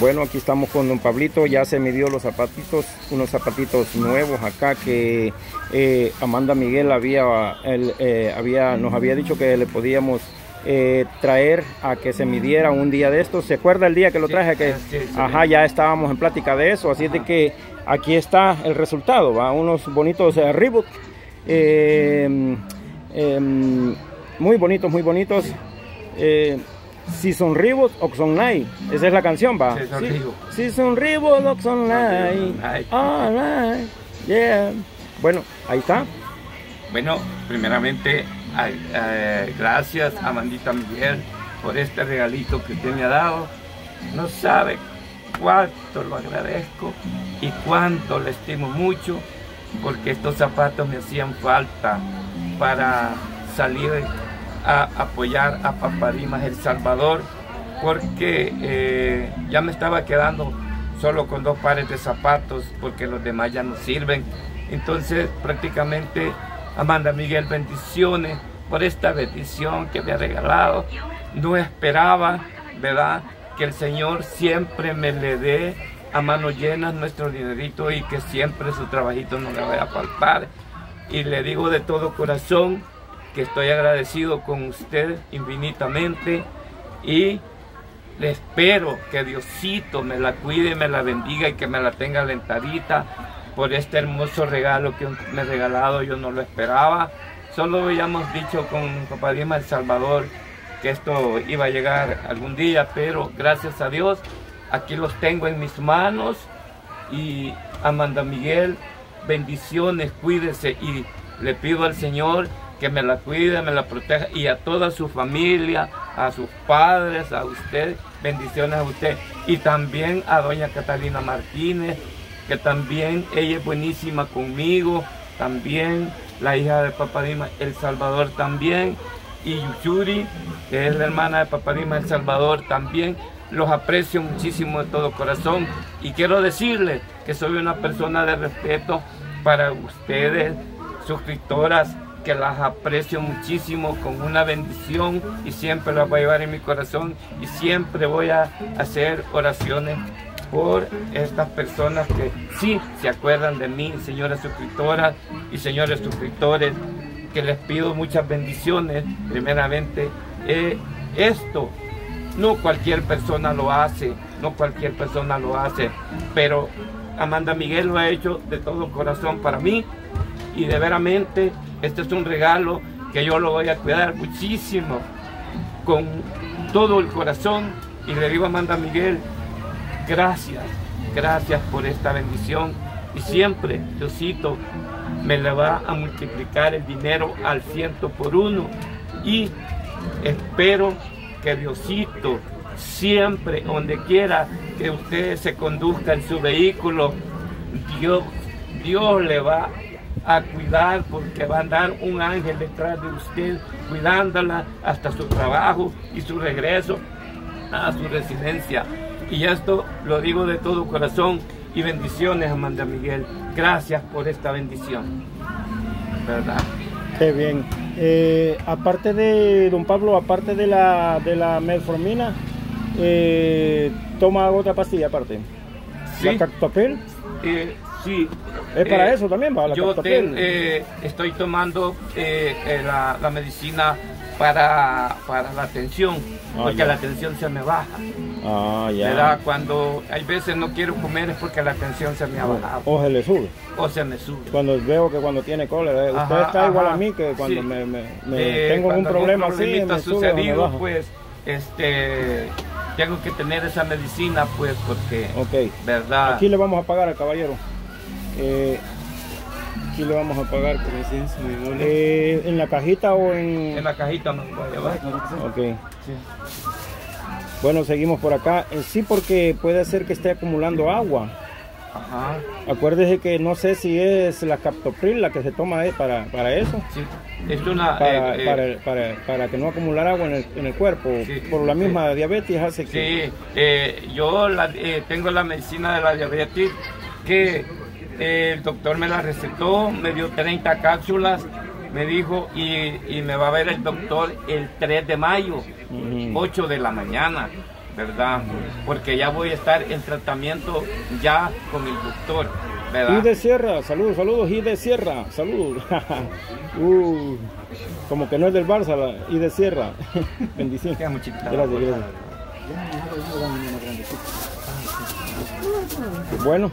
Bueno, aquí estamos con don Pablito, ya se midió los zapatitos, unos zapatitos nuevos acá que eh, Amanda Miguel había, eh, había, nos había dicho que le podíamos eh, traer a que se midiera un día de estos. ¿Se acuerda el día que lo traje? Que, ajá, ya estábamos en plática de eso, así es de que aquí está el resultado, ¿va? unos bonitos Reebok, em, muy bonitos, muy bonitos si son Reebok Oxonline. Esa es la canción, va. Si son Reebok Oxonline. Alright. Yeah. Bueno, ahí está. Bueno, primeramente, gracias a Mandita Miguel por este regalito que usted me ha dado. No sabe cuánto lo agradezco y cuánto le estimo mucho porque estos zapatos me hacían falta para salir a apoyar a Paparimas El Salvador porque eh, ya me estaba quedando solo con dos pares de zapatos porque los demás ya no sirven. Entonces prácticamente Amanda Miguel bendiciones por esta bendición que me ha regalado. No esperaba, ¿verdad? Que el Señor siempre me le dé a manos llenas nuestro dinerito y que siempre su trabajito no le vaya a faltar. Y le digo de todo corazón, que estoy agradecido con usted infinitamente y le espero que Diosito me la cuide, me la bendiga y que me la tenga alentadita por este hermoso regalo que me ha regalado. Yo no lo esperaba. Solo habíamos dicho con Papá El Salvador que esto iba a llegar algún día, pero gracias a Dios aquí los tengo en mis manos y Amanda Miguel, bendiciones, cuídese y le pido al Señor que me la cuide, me la proteja y a toda su familia, a sus padres, a usted, bendiciones a usted y también a doña Catalina Martínez, que también ella es buenísima conmigo, también la hija de Papadima El Salvador también y Yuri, que es la hermana de Papadima El Salvador también. Los aprecio muchísimo de todo corazón y quiero decirles que soy una persona de respeto para ustedes, suscriptoras que las aprecio muchísimo con una bendición y siempre las voy a llevar en mi corazón y siempre voy a hacer oraciones por estas personas que sí se acuerdan de mí, señoras suscriptoras y señores suscriptores, que les pido muchas bendiciones. Primeramente, eh, esto no cualquier persona lo hace, no cualquier persona lo hace, pero Amanda Miguel lo ha hecho de todo corazón para mí y de veramente este es un regalo que yo lo voy a cuidar muchísimo, con todo el corazón. Y le digo a Amanda Miguel, gracias, gracias por esta bendición. Y siempre, Diosito, me le va a multiplicar el dinero al ciento por uno. Y espero que Diosito siempre, donde quiera que usted se conduzca en su vehículo, Dios, Dios le va a cuidar porque va a andar un ángel detrás de usted cuidándola hasta su trabajo y su regreso a su residencia. Y esto lo digo de todo corazón y bendiciones, Amanda Miguel. Gracias por esta bendición. ¿Verdad? Qué bien. Eh, aparte de, don Pablo, aparte de la, de la metformina, eh, ¿toma otra pastilla aparte? ¿Sí? ¿La cactopel? Eh, sí, ¿Es para eh, eso también? ¿para yo eh, estoy tomando eh, la, medicina para, para la tensión, ah, porque la tensión se me baja. Ah, ya. Cuando hay veces no quiero comer es porque la tensión se me ha bajado. O se le sube. O se me sube. Cuando veo que cuando tiene cólera, usted está igual a mí que cuando me, tengo un problema así, me sucedido, pues, este tengo que tener esa medicina pues porque okay. verdad aquí le vamos a pagar al caballero eh, aquí le vamos a pagar. Eh, ¿En la cajita o en...? En la cajita no voy a llevar. Ok. Bueno, seguimos por acá. Eh, sí, porque puede ser que esté acumulando agua. Ajá. Acuérdese que no sé si es la captopril la que se toma para, para eso. Sí. Es una, para, eh, para, para, que no acumular agua en el, en el cuerpo. por la misma diabetes hace que... Sí, yo la, tengo la medicina de la diabetes que el doctor me la recetó, me dio 30 cápsulas, me dijo, y, me va a ver el doctor el 3 de mayo, 8 de la mañana. ¿verdad? Porque ya voy a estar en tratamiento ya con el doctor, Y ¿verdad? de Sierra, saludos, saludos, y de Sierra, saludos. Uh, como que no es del Barça, la y de Sierra. Bendición. Queda muy chiquita. Gracias, gracias. Bueno,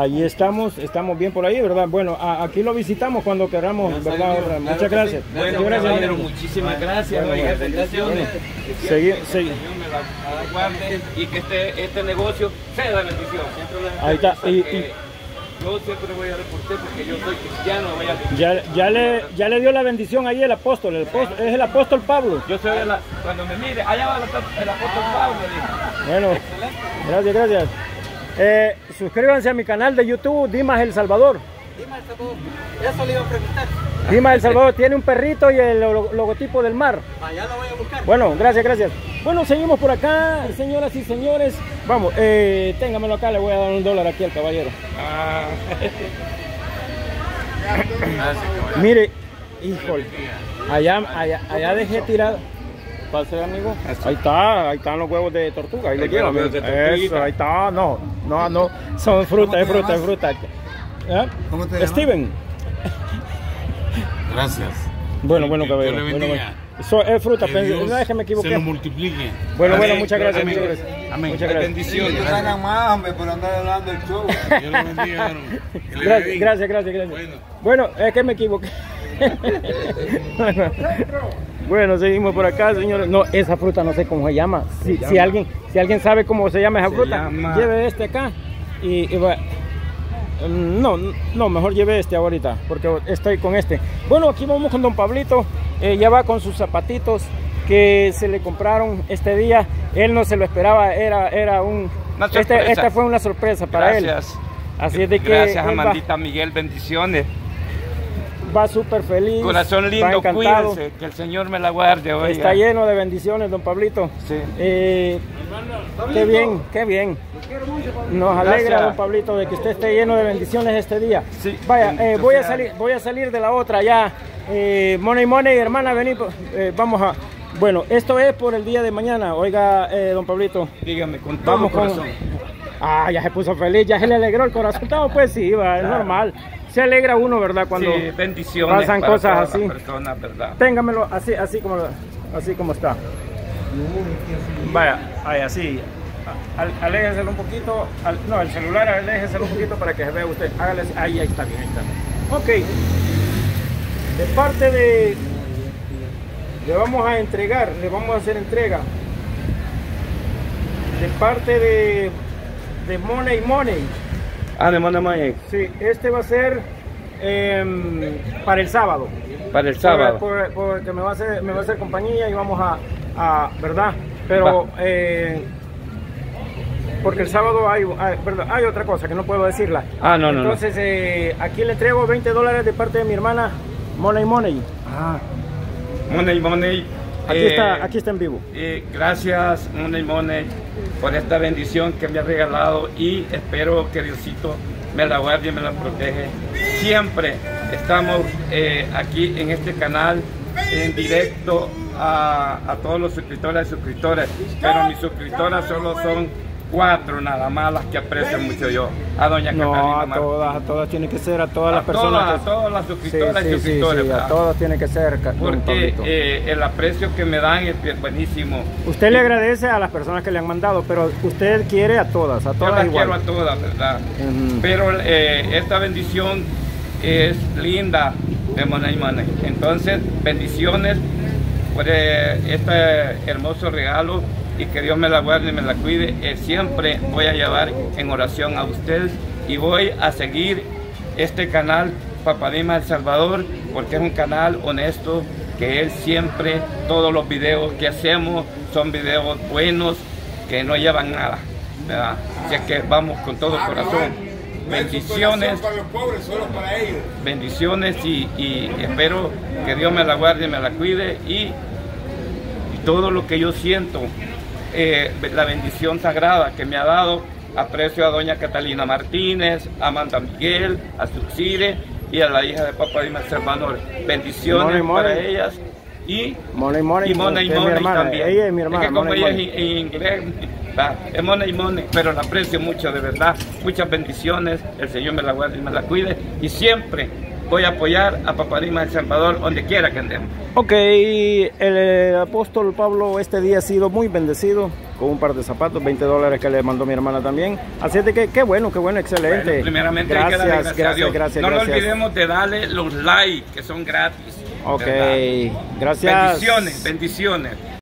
ahí estamos, estamos bien por ahí, ¿verdad? Bueno, a- aquí lo visitamos cuando queramos, ¿verdad? Otra. Muchas gracias. Bueno, Muchas caballero, gracias. muchísimas gracias. Bueno, oiga, bendiciones. Segui- Que segui- el Señor me la la guarde y que este, este negocio sea de bendición. Ahí está, y- que Yo siempre voy a dar por usted porque yo soy cristiano. Voy a... Ya, ya, le, ya le dio la bendición ahí el apóstol, el apóstol- es el apóstol Pablo. Yo soy la, cuando me mire, allá va el, el apóstol Pablo. Bueno, gracias, gracias. Eh, suscríbanse a mi canal de YouTube, Dimas El Salvador. Dime, Salvador. Eso le iba a preguntar. Dimas El Salvador tiene un perrito y el lo- logotipo del mar. Allá lo voy a buscar. Bueno, gracias, gracias. Bueno, seguimos por acá, señoras y señores. Vamos, eh, téngamelo acá, le voy a dar un dólar aquí al caballero. Ah. Gracias, caballero. Mire, híjole, allá, allá, allá dejé tirado. Pase, amigo. Ahí está, ahí están los huevos de tortuga. Ahí Ahí huevos de tortuguita. Eso, ahí está. No, no, no. Son fruta, es fruta, es fruta. ¿Eh? ¿Cómo te llamas? Steven. Gracias. Bueno, bueno, caballero. le Bueno, bendiga. bueno. Eso es fruta, Que Dios no es que me Se equivoqué. lo multiplique. Bueno, bueno, muchas gracias, Amén. muchas gracias. Amén. Muchas gracias. bendiciones. Que salgan más, hombre, por andar hablando del show. Dios lo bendiga, hermano. Que le Gracias, gracias, gracias, gracias. Bueno. Bueno, es que me equivoqué. bueno, bueno, seguimos por acá, señores. No, esa fruta no sé cómo se llama. Si, si llama- alguien, si alguien sabe cómo se llama esa Se fruta, llama- lleve este acá y, y va- Mm, No, no, mejor lleve este ahorita, porque estoy con este. Bueno, aquí vamos con don Pablito, eh, ya va con sus zapatitos que se le compraron este día. Él no se lo esperaba, era, era un... Este- sorpresa. esta fue una sorpresa para Gracias. él. Así es de que Gracias, él va- Amandita Miguel, bendiciones. Va súper feliz. Corazón lindo, cuídense, que el Señor me la guarde hoy. Está lleno de bendiciones, don Pablito. Sí. Eh, qué bien, qué bien. Nos Gracias. alegra, don Pablito, de que usted esté lleno de bendiciones este día. Sí, Vaya, eh, voy, a salir, voy a salir de la otra ya. Eh, money, money, hermana, vení. eh, vamos a... Bueno, esto es por el día de mañana. Oiga, eh, don Pablito. Dígame, con todo Vamos con... corazón. Ah, ya se puso feliz, ya se le alegró el corazón. No, pues sí, va, es normal. Se alegra uno, ¿verdad? Cuando sí, bendiciones pasan para cosas todas así. las personas, ¿verdad? Téngamelo así, así como, así como está. Vaya, ahí así. Al- Aléjenselo un poquito. al- no, el celular, aléjenselo un poquito para que se vea usted. Hágale. Ahí, ahí está bien, ahí está bien. Ok. De parte de. Le vamos a entregar, le vamos a hacer entrega. De parte de. De Money Money. Ah, de mano Maya, Sí, este va a ser em, para el sábado. para el sábado. Por- por- porque me va a hacer, me va a hacer compañía y vamos a, a- ¿verdad? Pero, eh, porque el sábado hay, hay, perdón, hay otra cosa que no puedo decirla. Ah, no, no, no. Entonces, eh, aquí le entrego 20 dólares de parte de mi hermana Money Money. Ah, Money Money. Aquí, eh, está, aquí está en vivo. eh, gracias, Money por esta bendición que me ha regalado y espero que Diosito me la guarde y me la protege. Siempre estamos eh, aquí en este canal en directo a, a todos los suscriptores y suscriptores, pero mis suscriptoras solo son cuatro nada más las que aprecio mucho yo. A doña No, Catalina a todas, a todas tiene que ser, a todas las personas. todas, que- a todas las suscriptoras sí, y sí, suscriptores. sí, a todas tiene que ser, Porque eh, el aprecio que me dan es buenísimo. Usted le agradece a las personas que le han mandado, pero usted quiere a todas, a Yo todas las igual. quiero a todas, ¿verdad? Pero eh, esta bendición es linda de Money Money. Entonces, bendiciones por eh, este hermoso regalo y que Dios me la guarde y me la cuide. Eh, siempre voy a llevar en oración a ustedes y voy a seguir este canal Papadima El Salvador porque es un canal honesto que él siempre, todos los videos que hacemos son videos buenos que no llevan nada. ¿verdad? Así es que vamos con todo corazón. Bendiciones bendiciones y, y espero que Dios me la guarde y me la cuide y todo lo que yo siento, eh, la bendición sagrada que me ha dado, aprecio a doña Catalina Martínez, a Amanda Miguel, a Suxire y a la hija de Papá Dima Salvador. Bendiciones more. para ellas y Money, money. y Money es mi Money también. Ella es mi hermana. que como Money, ella Money. es en inglés, es Money Money, pero la aprecio mucho, de verdad. Muchas bendiciones, el Señor me la guarde y me la cuide. Y siempre voy a apoyar a Paparima El Salvador, donde quiera que andemos. Ok, el apóstol Pablo este día ha sido muy bendecido con un par de zapatos, 20 dólares que le mandó mi hermana también. Así de que qué bueno, qué bueno, excelente. Bueno, primeramente hay que gracias, gracias, a gracias, Dios. gracias, no gracias. nos olvidemos de darle los likes, que son gratis. Ok, ¿verdad? gracias. Bendiciones, bendiciones.